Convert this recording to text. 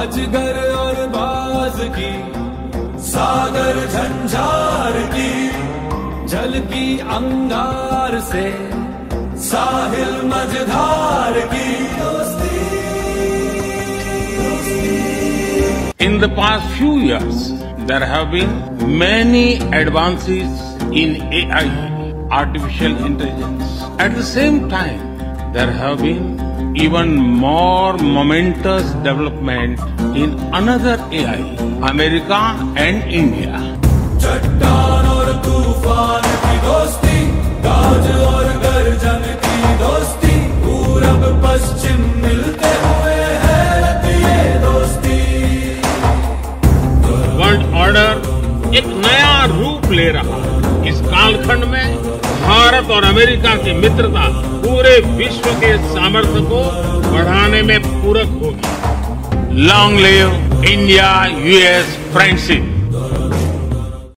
अजगर और बाज की सागर झंझार की जल की अंगार से साहिल मझधार की दोस्ती In the past few years, there have been many advances in AI, artificial intelligence. At the same time, there have been even more momentous development in another AI, America and India. चट्टान और तूफ़ान की दोस्ती गाज और गर्जन की दोस्ती पूरब पश्चिम मिलते हुए है ये दोस्ती वर्ल्ड ऑर्डर एक नया रूप ले रहा है इस कालखंड में भारत और अमेरिका की मित्रता पूरे विश्व के सामर्थ्य को बढ़ाने में पूरक होगी। Long live India US friendship